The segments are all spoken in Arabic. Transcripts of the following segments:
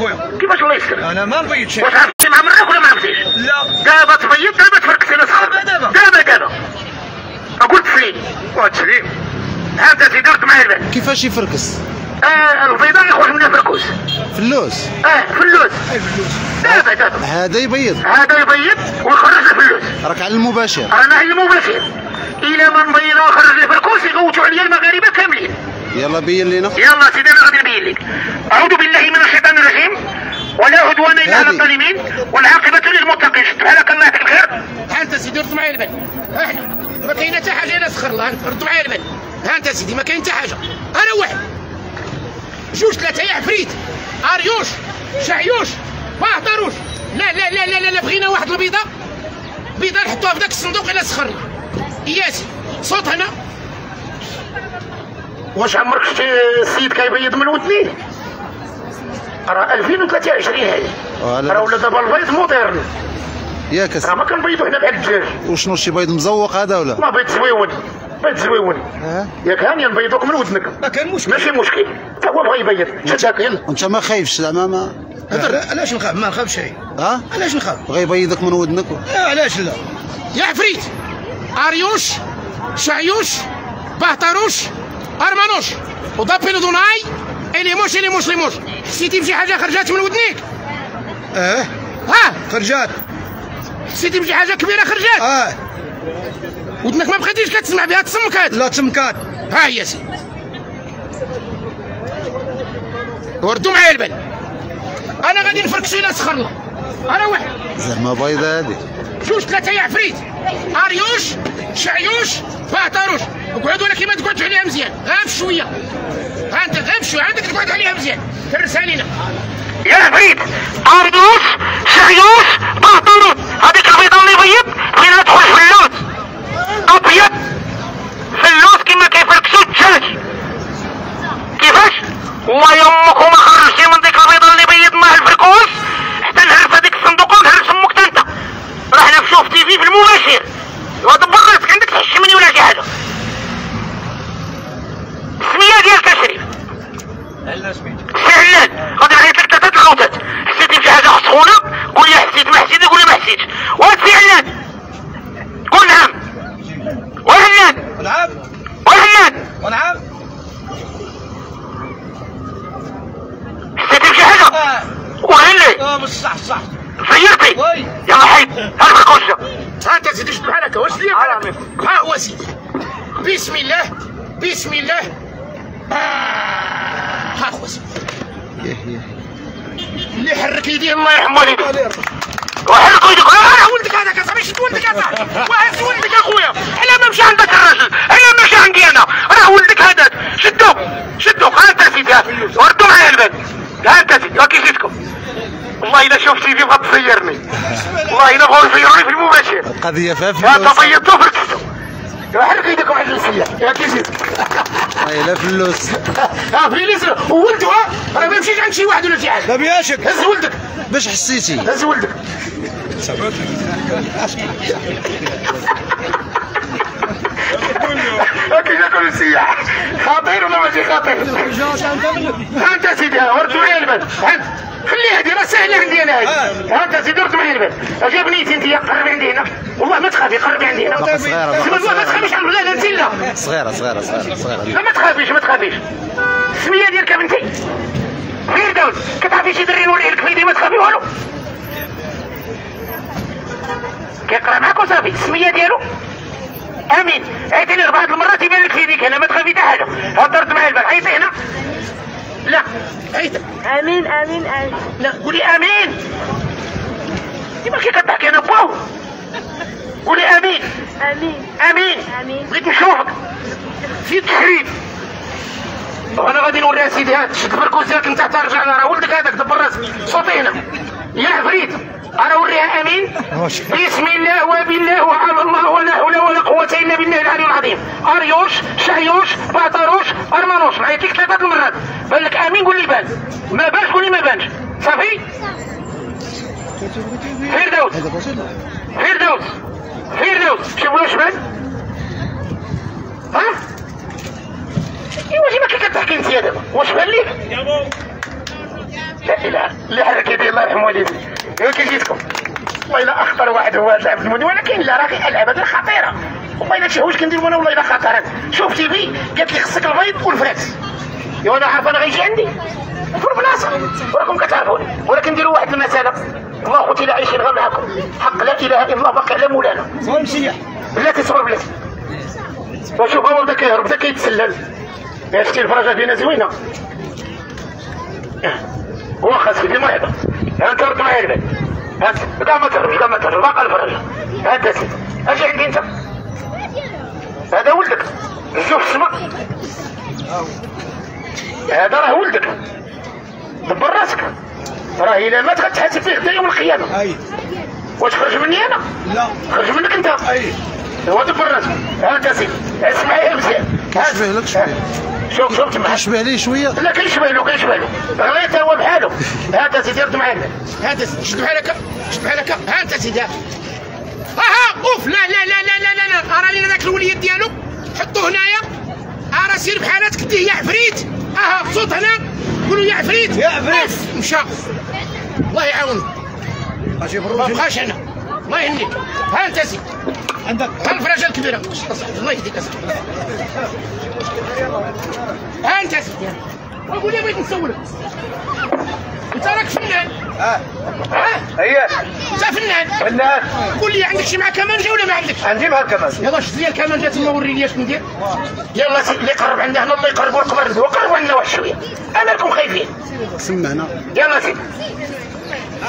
خويا كيفاش الله يستر أنا ما نبيض شيء. واش عرفتي مع مريخ ولا ما عرفتيش؟ لا. دابا تبيض دابا تفركسي أنا صحاب دابا، دابا. دابا أقول تسليم. وتسليم سيدي درت معايا البال كيفاش يفركس آه البيضاء يخرج منها فركوس في اللوز آه فلوس. دابا دابا. هذا يبيض. هذا يبيض ويخرج الفلوس راك على المباشر. أنا هي المباشر. إلى ما نبيض وخرج الفركوس يغوتوا عليا المغاربة كاملين. يلا بين لينا يلا سيدي أنا غادي نبين لك. أعوذ بالله من الشيطان ولا عدوان إلا على. الظالمين والعاقبة للمتقين. سبحانك الله يعطيك الخير ها أنت سيدي رد معايا البال ها هنا ما كاين حتى حاجة. أنا سخر الله. رد معايا البال ها أنت سيدي ما كاين حتى حاجة. أنا واحد. جوج ثلاثة يا عفريت. أريوش شعيوش ما هضروش لا لا لا لا لا, لا بغينا واحد البيضة. بيضة نحطوها في ذاك الصندوق. الا سخرنا ياسي صوت هنا. واش عمرك شتي السيد كيبيض من ودنيه راه 2023 هذه. وعلى راه ولا دابا البيض موديرن ياك راه ما كنبيضوا حنا بحال الدجاج وشنو شي بيض مزوق هذا ولا؟ ما بيض زويون. بيض زويون. ياك هاني نبيضوك من ودنك. ما كان مشكل. ماشي مشكل. حتى هو بغى يبيض. شداك يلا. وانت ما خايفش زعما ما علاش نخاف؟ ما نخاف شيء ها؟ علاش نخاف؟ بغى يبيضك من ودنك. لا علاش لا؟ يا عفريت أريوش شعيوش بهطروش أرمانوش. ودابيلو دوناي اليموش اليموش ليموش حسيتي بشي حاجة خرجات من ودنيك. آه ها؟ خرجات. حسيتي بشي حاجة كبيرة خرجات. آه. ودنك ما بقيتيش كتسمع بها تسمكات. لا تسمكات. ها هي سي. وردوا معايا البال. أنا غادي نفركسو إلى سخرنا أنا واحد. زعما بيضة هذه جوج ثلاثة يا عفريت. أريوش شعيوش بهطروش اقعدوا لكن ما تقعدش عليها مزيان. غير بشوية ها انت غير بشوية عندك تقعد عليها مزيان. ترسها لينا يا عفريت اردوس شعيوش بهطروس سهلان غادي نعيط لك ثلاثة الغوتات حسيتي بشي حاجة سخونة قول لي حسيت ما حسيت قول لي ما حسيتش. سهلان قول نعم وهلان ونعم. وهلان ونعم. حسيتي بشي حاجة؟ آه. وهلي آه بصح صح سيرتي وي. يلا حيد هاد الكوشة ها انت شد بحال هكا واش ليا بحال هكا ها هو سيدي. بسم الله بسم الله. آه. ها يه اللي حرك يديه الله يرحم والديك وحركوا يدك. راه ولدك هذاك اصاحبي شد ولدك هذاك وهز ولدك اخويا على ما مشى عندك الراجل على ما مشى عندي أنا. راه ولدك هذاك شدو شدو ها أنت سيدي ها وردوا معايا البال ها أنت سيدي ها كيف جيتكم والله إلا شوف سيدي بغا تصيرني والله إلا بغا يصيروني في المباشر. القضية فيها يا فلوس. تبيضتو فركستو يا حرك يدكم على الجنسية يا كيف جيت هاي لا فلوس. ها فليس وولده ها راه ما يمشيش عند شي واحد ولا شي حاجة. لا بياشك هز ولدك. باش حسيتي. هز ولدك. ياكل السياح خطير ولا ماشي خطير؟ ها أنت سيدي ورد معايا البال انت خليها هادي راه سهلة عندي أنا ها أنت سيدي ورد معايا البال اجا بنيتي أنت قربي عندي هنا. والله ما تخافي قربي عندي هنا. باقا والله ما تخافيش لا لا انت لا صغيرة صغيرة صغيرة لا ما تخافيش ما تخافيش. السميه ديالك بنتي. فيردوس كتعرفي شي دري نوريه لك فيدي ما تخافي والو. كيقرا معاك وصافي. السميه ديالو. آمين. لي أربعة المرات يبان لك في يديك هنا ما تخافي حتى حاجة هضرت معايا البال عيطي هنا لا عيطي آمين آمين آمين. لا. قولي آمين. ديما كي كتضحكي أنا؟ باو قولي آمين. آمين. آمين. آمين. بغيت نشوفك. في التحريف وأنا غادي نوريها سيدي هاد شد فركوس ديالك انت حتى رجعنا راه ولدك هذاك. دبر راسك. صوتي هنا. يا عفريت أنا اوريها آمين. بسم الله وبالله وعلى الله ولا حول ولا قوه الا بالله العلي العظيم أريوش شعيوش باطروش أرمانوش. عيطت لك ثلاثة المرات. بان لك آمين قول لي بان ما بانش قول لي ما بانش صافي؟ فردوس. فردوس. فردوس. شوف واش بان ها؟ إيوا ديما كي كتحكي أنت دابا. واش بان ليك؟ لا إله اللي حرك يدي الله يرحم والديك كي جيتكم. والله إلا أخطر واحد هو هذا ولكن لا راه العاب هذه خطيرة. والله الا شي حوايج كنديروا أنا والله إلا خطرات شوف تي في قالت لي خصك البيض والفراكس يا أنا عارف أنا غيجي عندي؟ في البلاصة. وراكم كتعرفوني. ولكن ديروا واحد المسألة. الله قلت لا عايشين غير معكم. حق لا إله إلا الله باقي على مولانا. بلاتي صبر بلاتي. وشوف هو بدا كيهرب بدا كيتسلل شتي الفرجه ديالنا زوينة. هو خاص ديما هذا انت رد معايا البال هاك كاع ما تهربش كاع ما تهرب. باقي الفرجه ها انت سيدي أجي عندي أنت. هذا ولدك. شوف السما هذا راه ولدك. دبر راسك. راه إلا مات غتحاسب فيه حتى يوم القيامة. أي. واش خرج مني أنا؟ لا. خرج منك أنت. أي. هو دبر راسك. ها انت سيدي اسمع يا مزيان كيشبه لك شوية. شوف شوف تما. كيشبه ليه شوية. لا كيشبه له كيشبه له غليت هو بحاله. هذا سيدي رد معايا هذا شد بحالك. شد بحالك. ها انت سيدي. ها ها اوف لا لا لا لا لا لا. لا اراني ذاك الوليد ديالو. حطوه هنايا. ارا سير بحالاتك ديه يا عفريت. ها صوت هنا. قولوا يا عفريت. يا عفريت. مشى. الله يعاونك أجي ما بقاش هنا. الله يهنيك ها انت سيدي عندك. ها الفراشه الكبيره. الله يهديك. ها انت سيدي أقول لي بغيت نسولك. انت راك فنان. آه ها هي انت فنان فنان قول لي عندك شي مع كمانجه ولا ما عندكش عندي مع كمان يلا شد لي الكمانجة تما وريني اش ندير. يلا سيدي اللي يقرب عندنا هنا الله يقرب ويقرب وقربوا عندنا واحد شوية. أنا لكم خايفين. سمعنا. يلا سيدي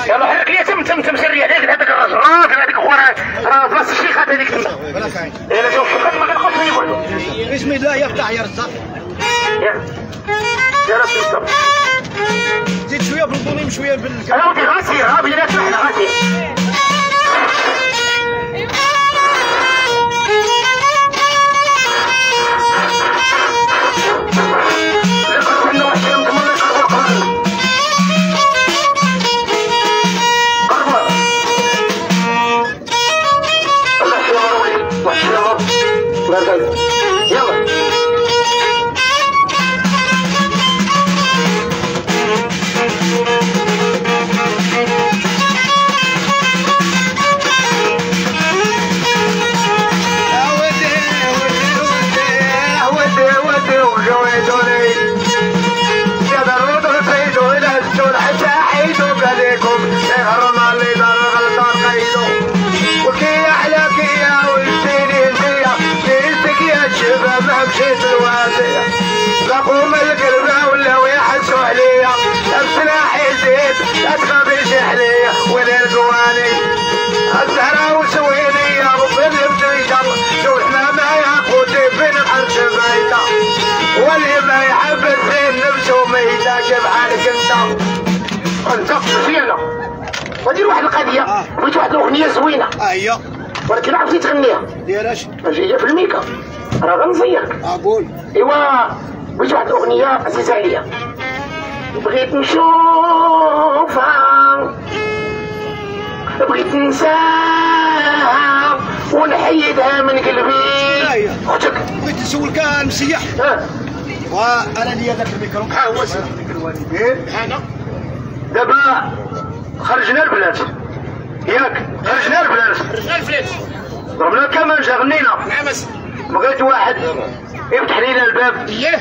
يلا حرك لي تم تم تم سري عليك. هذاك الراجل راجل هذيك اخوة راه راه بلاصه الشيخات هذيك تما الا شوف شوف ما كنقولش لي يقولوا بسم الله يفتح يا رزاق يا يا زيد شوية بالبونيم شوية بال أنا ودي غاسي ها بيناتنا إحنا غاسي بسلاحي زيد لا تخافيش عليا وين القواني الزهرة وسوينية وبن بديدة شوحنا ما يأخذ بين الحرش بيتا واللي ما يحب الزين نفسه ميتا كيف حالك أنت؟ أنت مزيانة ودير واحد القضية. بغيت واحد الأغنية زوينة. هي ولكن عرفتي تغنيها. ديالاش جاية في الميكا. راه غنزيرك أقول. إيوا بغيت واحد الأغنية عزيزة عليا. بغيت نشوفها بغيت ننساها ونحيدها من قلبي. أختك. بغيت نسولك المسيح ها. وأنا لي هذاك الميكرو. ها هو سيدي الوالدين أنا. دابا خرجنا البلاد. ياك خرجنا البلاد. رجال الفلات ضربنا الكمانجه غنينا نعم بغيت واحد يفتح لينا الباب. اياه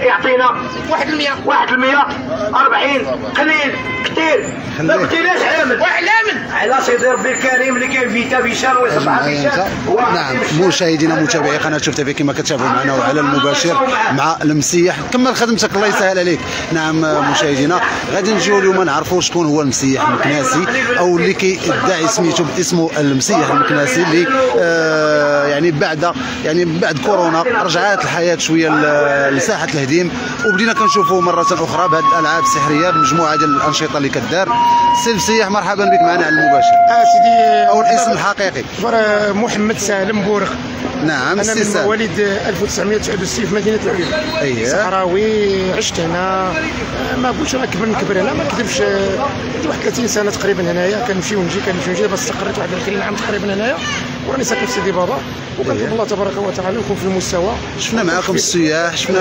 يعطينا واحد المية. واحد المية. أربعين. قليل كثير ما خليه. قلتيلاش عامل؟ واحد لامن على سيدي ربي الكريم اللي كاين فيتا بيشار ويصبح بيشار نعم. مشاهدينا متابعي قناه شوف تي كما كتابعوا معنا وعلى المباشر مع المسيح. كمل خدمتك الله يسهل عليك. نعم مشاهدينا. غادي نجيو اليوم نعرفوا شكون هو المسيح المكناسي أو اللي كيدعي سميتو باسمه المسيح المكناسي اللي آه يعني بعد يعني بعد كورونا رجعت الحياة شوية لساحة الهديم وبدينا كنشوفوا مرة أخرى بهذه الألعاب السحرية بمجموعة ديال الأنشطة اللي كدار. سي المسيح مرحبا بك معنا على المباشر. آه سيدي أو الاسم الحقيقي. بر- محمد سالم بورغ نعم أنا من. مواليد 1969 في مدينة العيون اييه صحراوي عشت هنا. آه، ما قلتش أنا كبر نكبر هنا ما نكذبش آه، واحد 30 سنة تقريبا هنايا. كنمشي ونجي كنمشي ونجي دابا استقريت واحد 20 عام تقريبا هنايا. وراني ساكن في سيدي بابا وكنطلب الله تبارك وتعالى نكون في المستوى. شفنا معاكم السياح شفنا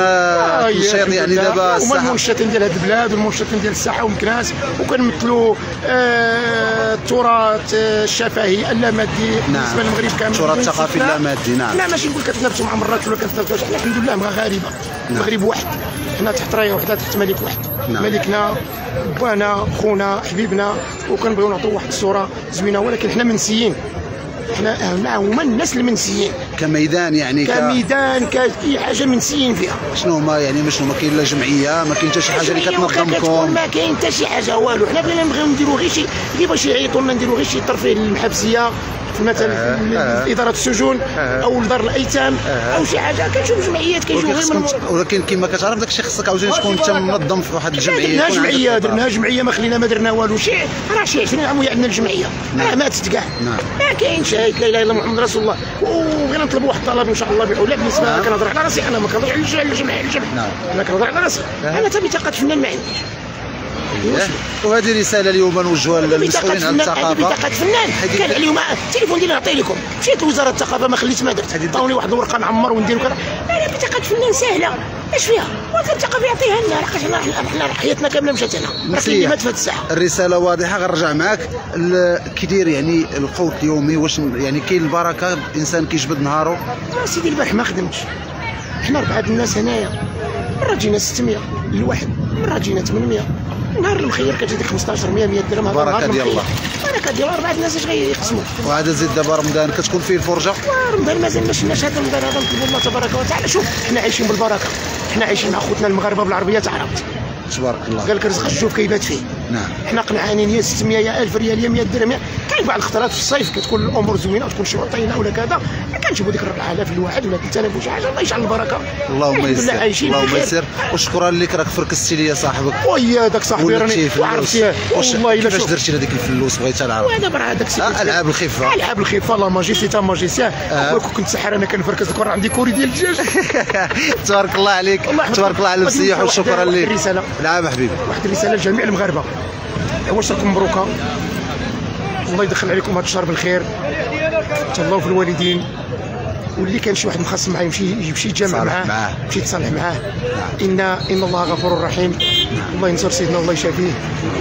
آه، شيء يعني دابا هما المنشطين ديال هذه البلاد والمنشطين ديال الساحة ومكناس وكنمثلوا آه، التراث آه، الشفهي اللامادي. بالنسبة للمغرب كامل. التراث الثقافي. اللامادي، نعم. لا ماشي نقول كتنافسوا مع مرات ولا كتنافسوا. حنا الحمد لله مغاربه المغرب واحد حنا تحت رايه وحدة تحت ملك واحد نعم. ملكنا بانا خونا حبيبنا. وكنبغيو نعطيو واحد الصورة زوينة ولكن حنا منسيين. هما الناس المنسيين كميدان يعني. كميدان كاي حاجة منسيين فيها. شنو هما يعني ما شنو ما كاين لا جمعية ما كاين حتى شي حاجة اللي كتنظمكم؟ ما كاين حتى شي حاجة والو. حنا بغينا نبغيو نديرو غير شي غير باش يعيطوا لنا نديرو غير شي ترفيه للمحبسيه في مثلا في آه. إدارة السجون أو لدار الأيتام أو شي حاجة كنشوف جمعيات كيجيو غير من ولكن كما كتعرف داك الشيء خصك عاوتاني تكون انت منظم في واحد الجمعية. درناها جمعية. درناها جمعية ما خلينا ما درنا والو. شي راه شي 20 عام عندنا الجمعية؟ راه ماتت كاع نعم. ما كاينش هيك لا إله إلا محمد رسول الله. وغير نطلبوا واحد الطلب إن شاء الله بعلا بالنسبة نعم. أنا كنهضر على راسي أنا ما كنهضرش على الجمعية الجمعية. الجمعيه نعم. أنا كنهضر على راسي. أنا حتى بطاقه فنان ما عنديش. وهذه رسالة اليوم نوجهوها للمسؤولين عن الثقافة. بطاقة فنان. كان عليهم التليفون ديالي نعطيه لكم. مشيت لوزارة الثقافة ما خليت ما درت عطاوني واحد الورقة نعمر وندير وكذا أنا بطاقة فنان سهلة. اش فيها؟ وزير الثقافه يعطيها لنا لقاش حنا حنا حياتنا كاملة مشات هنا. راه اللي مسيح. مات في هذه الساحه الرسالة واضحة غنرجع معاك. ال- كيدير يعني القوت اليومي واش يعني كاين البركة؟ الإنسان كيجبد نهارو سيدي البارح ما خدمتش. حنا أربعة د الناس هنايا. مرة جينا 600 للواحد مرة جينا 800 نهار المخير كتجي ديك 15 100 100 درهم نهار ديال. الله. بركه ديال اربعه الناس اش غيقسموا وهذا زيد دابا رمضان كتكون فيه الفرجة؟ رمضان مازال ما شفناش هذا رمضان هذا نطلب الله تبارك وتعالى. شوف حنا عايشين بالبركة. حنا عايشين مع خوتنا المغاربة بالعربية تعرفت تبارك الله. قال لك رزق الشوف كيبات فيه. نعم. حنا قنعانين يا 600 يا 1000 ريال يا 100 درهم كاين بعض الخطرات في الصيف كتكون الأمور زوينة وتكون شي عطينا ولا كذا. كنجيبوا ديك 4000 الواحد ولا 3000 وشي حاجة الله يجعل البركة. اللهم يسر اللهم. يسر. وشكرا لك راك فركستي لي صاحبك. ويا داك صاحبي راني واش والله إلا كيفاش درتي لهذيك الفلوس بغيتها نعرف. وهذا برا هذاك السيد. آه، العاب الخفه العاب الخفه la magie c'est un magicien. آه. كنت سحر أنا كنفركز ديك عندي كوري ديال الدجاج تبارك الله عليك. تبارك الله على نوصل وشكرا لك. نعم حبيبي. واحد الرساله لجميع المغاربة. واش راكم مبروكة؟ الله يدخل عليكم هذا الشهر بالخير. تهلاو في الوالدين. واللي كان شي واحد مخصم معاه يمشي يمشي تصالح معاه. يمشي يتصالح معاه. ان إن الله غفور رحيم. الله ينصر سيدنا الله يشافيه.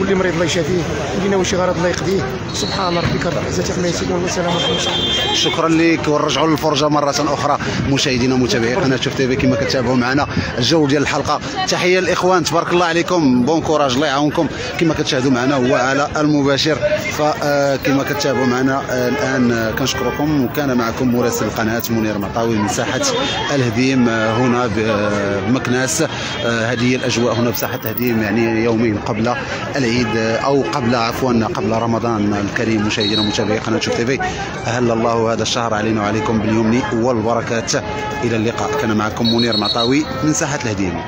واللي مريض الله يشافيه. واللي ناوي شي غرض الله يقضيه. سبحان ربك رب العزة عما يصفون على المرسلين. شكرا لك ونرجعوا للفرجة مرة أخرى. مشاهدينا ومتابعي قناه شوف تيفي كما كتابعوا معنا. الجو ديال الحلقة. تحية للإخوان تبارك الله عليكم. bon courage الله يعاونكم. كما كتشاهدوا معنا هو على المباشر. فكما كتابعوا معنا آه، الآن آه، كنشكركم وكان معكم مراسل القناة منير معطاوي من ساحة الهديم هنا بمكناس. آه، هذه هي الأجواء هنا بساحة الهديم يعني يومين قبل العيد آه، أو قبل عفوا قبل رمضان الكريم. مشاهدينا ومتابعي قناة شوف تيفي أهل الله هذا الشهر علينا وعليكم باليمن والبركات. إلى اللقاء. كان معكم منير معطاوي من ساحة الهديم.